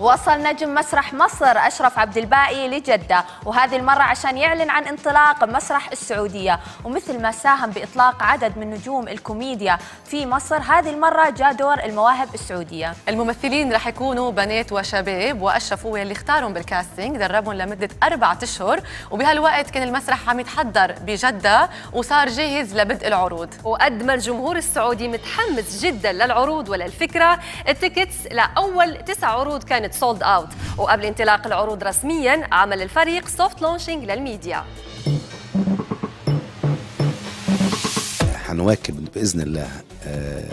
وصل نجم مسرح مصر أشرف عبد الباقي لجدة وهذه المرة عشان يعلن عن انطلاق مسرح السعودية. ومثل ما ساهم بإطلاق عدد من نجوم الكوميديا في مصر هذه المرة جاء دور المواهب السعودية. الممثلين رح يكونوا بنات وشباب وأشرف هو اللي اختارهم بالكاستنج دربهم لمدة أربعة أشهر. وبهالوقت كان المسرح عم يتحضر بجدة وصار جاهز لبدء العروض. وقد ما الجمهور السعودي متحمس جدا للعروض وللفكرة. ال tickets لأول تسع عروض كانت sold out وقبل انطلاق العروض رسميا عمل الفريق soft launching لل media. حنواكب بإذن الله آه،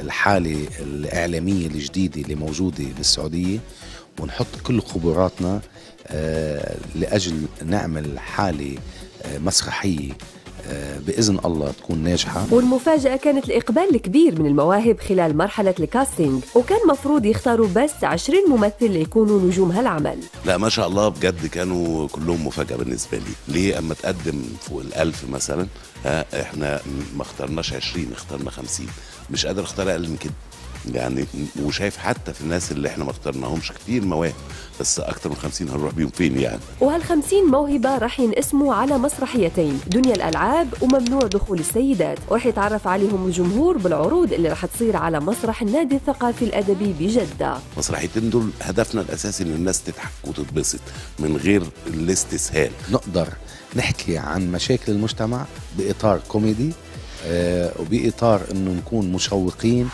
الحالة الإعلامية الجديدة اللي موجودة بالسعودية. ونحط كل خبراتنا آه، لأجل نعمل حالة آه، مسرحية بإذن الله تكون ناجحة. والمفاجأة كانت الإقبال الكبير من المواهب خلال مرحلة الكاستنج وكان مفروض يختاروا بس 20 ممثل ليكونوا نجوم هالعمل. لا ما شاء الله بجد كانوا كلهم مفاجأة بالنسبة لي. ليه؟ أما تقدم فوق الألف مثلا إحنا ما اخترناش 20 اخترنا 50 مش قادر أختار أقل من كده. يعني وشايف حتى في الناس اللي إحنا ما اخترناهمش كتير مواهب بس أكتر من 50 هنروح بيهم فين يعني؟ وهال 50 موهبة راح ينقسموا على مسرحيتين دنيا الألعاب وممنوع دخول السيدات. وراح يتعرف عليهم الجمهور بالعروض اللي راح تصير على مسرح النادي الثقافي الأدبي بجدة. مسرحيتين دول هدفنا الأساسي إن الناس تضحك وتتبسط من غير الاستسهال. نقدر نحكي عن مشاكل المجتمع بإطار كوميدي آه وبإطار إنه نكون مشوقين.